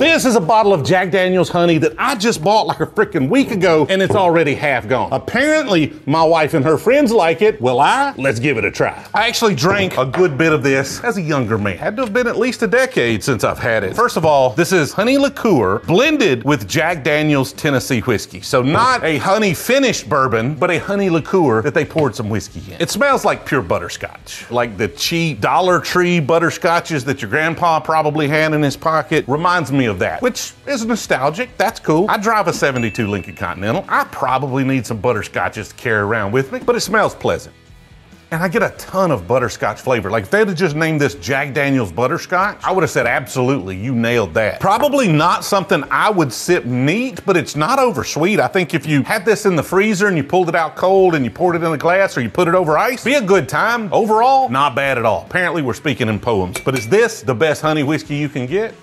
This is a bottle of Jack Daniels honey that I just bought like a freaking week ago and it's already half gone. Apparently, my wife and her friends like it. Well, I, let's give it a try. I actually drank a good bit of this as a younger man. Had to have been at least a decade since I've had it. First of all, this is honey liqueur blended with Jack Daniels Tennessee whiskey. So not a honey finished bourbon, but a honey liqueur that they poured some whiskey in. It smells like pure butterscotch, like the cheap Dollar Tree butterscotches that your grandpa probably had in his pocket. Reminds me of that, which is nostalgic. That's cool. I drive a 72 Lincoln Continental. I probably need some butterscotches to carry around with me, but it smells pleasant. And I get a ton of butterscotch flavor. Like if they'd have just named this Jack Daniels butterscotch, I would have said absolutely, you nailed that. Probably not something I would sip neat, but it's not oversweet. I think if you had this in the freezer and you pulled it out cold and you poured it in a glass or you put it over ice, be a good time. Overall, not bad at all. Apparently we're speaking in poems. But is this the best honey whiskey you can get?